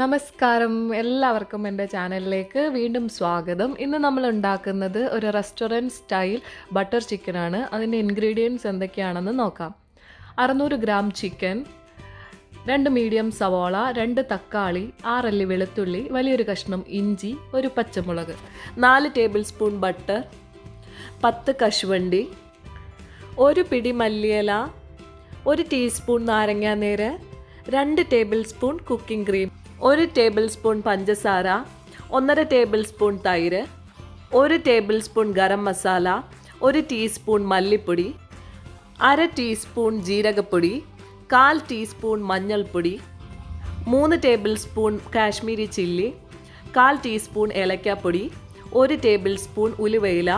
നമസ്കാരം എല്ലാവർക്കും എന്റെ ചാനലിലേക്ക് വീണ്ടും സ്വാഗതം. ഇന്ന് നമ്മൾ ഉണ്ടാക്കുന്നത് ഒരു റെസ്റ്റോറന്റ് സ്റ്റൈൽ ബട്ടർ ചിക്കനാണ്. അതിന്റെ ഇൻഗ്രീഡിയൻസ് എന്തൊക്കെയാണെന്ന് നോക്കാം. അറുന്നൂറ് ഗ്രാം ചിക്കൻ രണ്ട് മീഡിയം സവാള രണ്ട് തക്കാളി ആറല്ലി വെളുത്തുള്ളി വലിയൊരു കഷ്ണം ഇഞ്ചി ഒരു പച്ചമുളക് നാല് ടേബിൾ സ്പൂൺ ബട്ടർ പത്ത് കശുവണ്ടി ഒരു പിടി മല്ലിയില ഒരു ടീസ്പൂൺ നാരങ്ങാനീര് രണ്ട് ടേബിൾ സ്പൂൺ കുക്കിംഗ് ക്രീം. ഒരു ടേബിൾ സ്പൂൺ പഞ്ചസാര ഒന്നര ടേബിൾ സ്പൂൺ തൈര് ഒരു ടേബിൾ സ്പൂൺ ഗരം മസാല ഒരു ടീസ്പൂൺ മല്ലിപ്പൊടി അര ടീസ്പൂൺ ജീരകപ്പൊടി കാൽ ടീസ്പൂൺ മഞ്ഞൾപ്പൊടി മൂന്ന് ടേബിൾ സ്പൂൺ കാശ്മീരി ചില്ലി കാൽ ടീസ്പൂൺ ഏലക്കാപ്പൊടി ഒരു ടേബിൾ സ്പൂൺ ഉലുവയില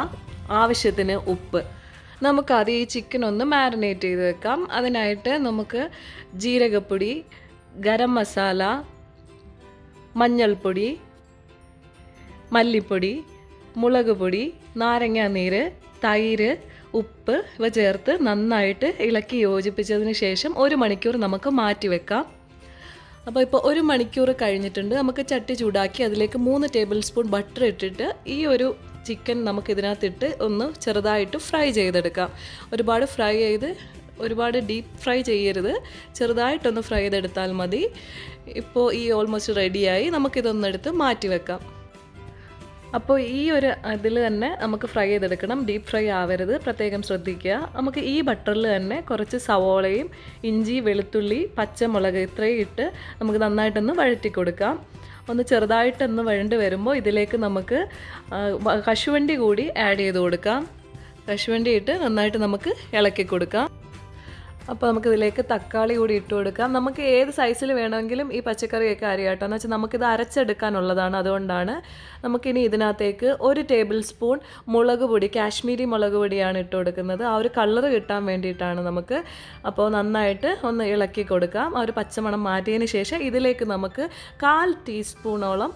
ആവശ്യത്തിന് ഉപ്പ്. നമുക്കത് ഈ ചിക്കൻ ഒന്ന് മാരിനേറ്റ് ചെയ്ത് വെക്കാം. അതിനായിട്ട് നമുക്ക് ജീരകപ്പൊടി ഗരം മസാല മഞ്ഞൾപ്പൊടി മല്ലിപ്പൊടി മുളക് പൊടി നാരങ്ങാനീര് തൈര് ഉപ്പ് ഇവ ചേർത്ത് നന്നായിട്ട് ഇളക്കി യോജിപ്പിച്ചതിന് ശേഷം ഒരു മണിക്കൂർ നമുക്ക് മാറ്റി വെക്കാം. അപ്പോൾ ഇപ്പോൾ ഒരു മണിക്കൂർ കഴിഞ്ഞിട്ടുണ്ട്. നമുക്ക് ചട്ടി ചൂടാക്കി അതിലേക്ക് മൂന്ന് ടേബിൾ സ്പൂൺ ബട്ടർ ഇട്ടിട്ട് ഈ ഒരു ചിക്കൻ നമുക്കിതിനകത്തിട്ട് ഒന്ന് ചെറുതായിട്ട് ഫ്രൈ ചെയ്തെടുക്കാം. ഒരുപാട് ഫ്രൈ ചെയ്ത് ഒരുപാട് ഡീപ്പ് ഫ്രൈ ചെയ്യരുത്. ചെറുതായിട്ടൊന്ന് ഫ്രൈ ചെയ്തെടുത്താൽ മതി. ഇപ്പോൾ ഈ ഓൾമോസ്റ്റ് റെഡിയായി നമുക്കിതൊന്നെടുത്ത് മാറ്റി വെക്കാം. അപ്പോൾ ഈ ഒരു ഇതിൽ തന്നെ നമുക്ക് ഫ്രൈ ചെയ്തെടുക്കണം. ഡീപ്പ് ഫ്രൈ ആവരുത്. പ്രത്യേകം ശ്രദ്ധിക്കുക. നമുക്ക് ഈ ബട്ടറിൽ തന്നെ കുറച്ച് സവോളയും ഇഞ്ചി വെളുത്തുള്ളി പച്ചമുളക് ഇത്രയും ഇട്ട് നമുക്ക് നന്നായിട്ടൊന്ന് വഴറ്റി കൊടുക്കാം. ഒന്ന് ചെറുതായിട്ടൊന്ന് വഴണ്ട് വരുമ്പോൾ ഇതിലേക്ക് നമുക്ക് കശുവണ്ടി കൂടി ആഡ് ചെയ്ത് കൊടുക്കാം. കശുവണ്ടി ഇട്ട് നന്നായിട്ട് നമുക്ക് ഇളക്കി കൊടുക്കാം. അപ്പോൾ നമുക്ക് ഇതിലേക്ക് തക്കാളി കൂടി ഇട്ട് കൊടുക്കാം. നമുക്ക് ഏത് സൈസിൽ വേണമെങ്കിലും ഈ പച്ചക്കറിയൊക്കെ അരിയാട്ടോ. എന്ന് വെച്ചാൽ നമുക്കിത് അരച്ചെടുക്കാനുള്ളതാണ്. അതുകൊണ്ടാണ് നമുക്കിനി ഇതിനകത്തേക്ക് ഒരു ടേബിൾ സ്പൂൺ മുളക് പൊടി കാശ്മീരി മുളക് പൊടിയാണ് ഇട്ട് കൊടുക്കുന്നത്. ആ ഒരു കളർ കിട്ടാൻ വേണ്ടിയിട്ടാണ് നമുക്ക് അപ്പോൾ നന്നായിട്ട് ഒന്ന് ഇളക്കി കൊടുക്കാം. ആ ഒരു പച്ചമണം മാറ്റിയതിന് ശേഷം ഇതിലേക്ക് നമുക്ക് കാൽ ടീസ്പൂണോളം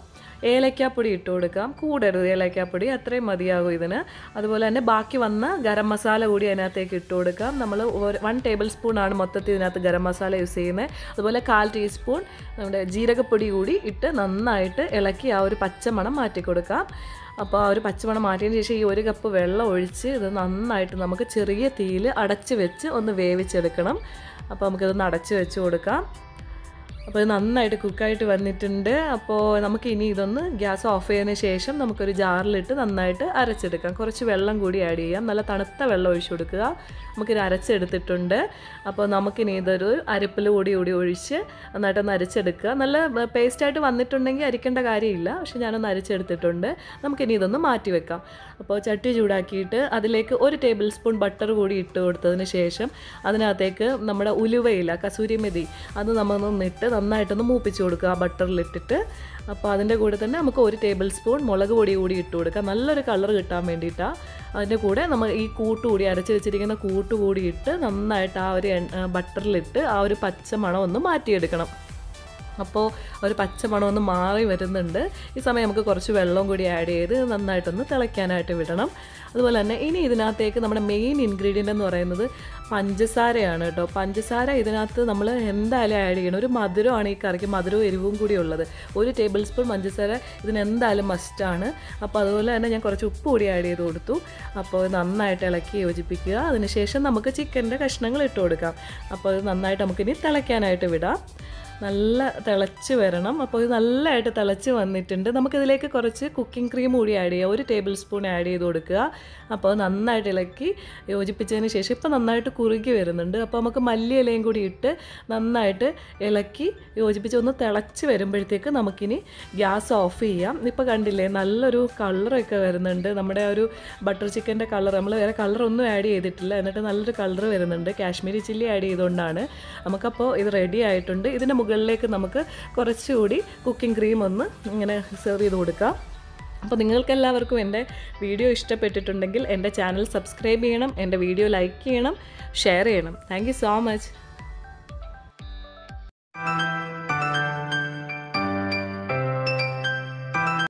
ഏലക്കാപ്പൊടി ഇട്ട് കൊടുക്കാം. കൂടരുത് ഏലക്കാപ്പൊടി അത്രയും മതിയാകും ഇതിന്. അതുപോലെ തന്നെ ബാക്കി വന്ന ഗരം മസാല കൂടി അതിനകത്തേക്ക് ഇട്ട് കൊടുക്കാം. നമ്മൾ വൺ ടേബിൾ സ്പൂൺ ആണ് മൊത്തത്തിൽ ഇതിനകത്ത് ഗരം മസാല യൂസ് ചെയ്യുന്നത്. അതുപോലെ കാൽ ടീസ്പൂൺ നമ്മുടെ ജീരകപ്പൊടി കൂടി ഇട്ട് നന്നായിട്ട് ഇളക്കി ആ ഒരു പച്ചമണം മാറ്റി കൊടുക്കാം. അപ്പോൾ ആ ഒരു പച്ചമണം മാറ്റിയതിന് ശേഷം ഈ ഒരു കപ്പ് വെള്ളം ഒഴിച്ച് ഇത് നന്നായിട്ട് നമുക്ക് ചെറിയ തീയിൽ അടച്ച് വെച്ച് ഒന്ന് വേവിച്ചെടുക്കണം. അപ്പോൾ നമുക്കിതൊന്ന് അടച്ച് വെച്ച് കൊടുക്കാം. അപ്പോൾ ഇത് നന്നായിട്ട് കുക്കായിട്ട് വന്നിട്ടുണ്ട്. അപ്പോൾ നമുക്ക് ഇനി ഇതൊന്ന് ഗ്യാസ് ഓഫ് ചെയ്തതിന് ശേഷം നമുക്കൊരു ജാറിലിട്ട് നന്നായിട്ട് അരച്ചെടുക്കാം. കുറച്ച് വെള്ളം കൂടി ആഡ് ചെയ്യാം. നല്ല തണുത്ത വെള്ളം ഒഴിച്ചു കൊടുക്കുക. നമുക്കിത് അരച്ചെടുത്തിട്ടുണ്ട്. അപ്പോൾ നമുക്കിനി ഇതൊരു അരപ്പിൽ കൂടി കൂടി ഒഴിച്ച് നന്നായിട്ടൊന്ന് അരച്ചെടുക്കുക. നല്ല പേസ്റ്റായിട്ട് വന്നിട്ടുണ്ടെങ്കിൽ അരിക്കേണ്ട കാര്യമില്ല. പക്ഷെ ഞാനൊന്ന് അരച്ചെടുത്തിട്ടുണ്ട്. നമുക്കിനി ഇതൊന്ന് മാറ്റി വെക്കാം. അപ്പോൾ ചട്ടി ചൂടാക്കിയിട്ട് അതിലേക്ക് ഒരു ടേബിൾ സ്പൂൺ ബട്ടർ കൂടി ഇട്ട് കൊടുത്തതിന് ശേഷം അതിനകത്തേക്ക് നമ്മുടെ ഉലുവയില കസൂരി അത് അത് നമ്മളൊന്നിട്ട് നന്നായിട്ടൊന്ന് മൂപ്പിച്ച് കൊടുക്കുക ആ ബട്ടറിലിട്ടിട്ട് അപ്പോൾ അതിന്റെ കൂടെ തന്നെ നമുക്ക് ഒരു ടേബിൾ സ്പൂൺ മുളക് പൊടി കൂടി ഇട്ട് കൊടുക്കുക. നല്ലൊരു കളർ കിട്ടാൻ വേണ്ടിയിട്ടാണ് അതിന്റെ കൂടെ നമ്മൾ ഈ കൂട്ട് കൂടി അരച്ച് വെച്ചിരിക്കുന്ന കൂട്ട് കൂടി ഇട്ട് നന്നായിട്ട് ആ ഒരു ബട്ടറിലിട്ട് ആ ഒരു പച്ച മണം ഒന്ന് മാറ്റിയെടുക്കണം. അപ്പോൾ ഒരു പച്ച മണം ഒന്ന് മാറി വരുന്നുണ്ട്. ഈ സമയം നമുക്ക് കുറച്ച് വെള്ളം കൂടി ആഡ് ചെയ്ത് നന്നായിട്ടൊന്ന് തിളയ്ക്കാനായിട്ട് വിടണം. അതുപോലെ തന്നെ ഇനി ഇതിനകത്തേക്ക് നമ്മുടെ മെയിൻ ഇൻഗ്രീഡിയന്റ് എന്ന് പറയുന്നത് പഞ്ചസാരയാണ് കേട്ടോ. പഞ്ചസാര ഇതിനകത്ത് നമ്മൾ എന്തായാലും ആഡ് ചെയ്യണം. ഒരു മധുരമാണ് ഈ കറിക്ക് മധുരവും എരിവും കൂടി ഉള്ളത്. ഒരു ടേബിൾ സ്പൂൺ പഞ്ചസാര ഇതിന് എന്തായാലും മസ്റ്റാണ് അപ്പോൾ അതുപോലെ തന്നെ ഞാൻ കുറച്ച് ഉപ്പ് കൂടി ആഡ് ചെയ്ത് കൊടുത്തു. അപ്പോൾ നന്നായിട്ട് ഇളക്കി യോജിപ്പിക്കുക. അതിനുശേഷം നമുക്ക് ചിക്കന്റെ കഷ്ണങ്ങൾ ഇട്ട് കൊടുക്കാം. അപ്പോൾ അത് നന്നായിട്ട് നമുക്കിനി തിളയ്ക്കാനായിട്ട് വിടാം. നല്ല തിളച്ച് വരണം. അപ്പോൾ ഇത് നല്ലതായിട്ട് തിളച്ച് വന്നിട്ടുണ്ട്. നമുക്കിതിലേക്ക് കുറച്ച് കുക്കിംഗ് ക്രീം കൂടി ആഡ് ചെയ്യുക ഒരു ടേബിൾ സ്പൂൺ ആഡ് ചെയ്ത് കൊടുക്കുക. അപ്പോൾ നന്നായിട്ട് ഇളക്കി യോജിപ്പിച്ചതിന് ശേഷം ഇപ്പോൾ നന്നായിട്ട് കുറുകി വരുന്നുണ്ട്. അപ്പോൾ നമുക്ക് മല്ലി ഇലയും കൂടി ഇട്ട് നന്നായിട്ട് ഇളക്കി യോജിപ്പിച്ച് ഒന്ന് തിളച്ച് വരുമ്പോഴത്തേക്ക് നമുക്കിനി ഗ്യാസ് ഓഫ് ചെയ്യാം. ഇപ്പോൾ കണ്ടില്ലേ നല്ലൊരു കളറൊക്കെ വരുന്നുണ്ട്. നമ്മുടെ ഒരു ബട്ടർ ചിക്കന്റെ കളർ നമ്മൾ വേറെ കളറൊന്നും ആഡ് ചെയ്തിട്ടില്ല. എന്നിട്ട് നല്ലൊരു കളർ വരുന്നുണ്ട്. കാശ്മീരി ചില്ലി ആഡ് ചെയ്തുകൊണ്ടാണ്. നമുക്കപ്പോൾ ഇത് റെഡി ആയിട്ടുണ്ട്. ഇതിന്റെ മുകളിലേക്ക് നമുക്ക് കുറച്ചുകൂടി കുക്കിംഗ് ക്രീം ഒന്ന് ഇങ്ങനെ സെർവ് ചെയ്ത് കൊടുക്കാം. അപ്പോൾ നിങ്ങൾക്കെല്ലാവർക്കും എന്റെ വീഡിയോ ഇഷ്ടപ്പെട്ടിട്ടുണ്ടെങ്കിൽ എന്റെ ചാനൽ സബ്സ്ക്രൈബ് ചെയ്യണം എന്റെ വീഡിയോ ലൈക്ക് ചെയ്യണം ഷെയർ ചെയ്യണം. Thank so much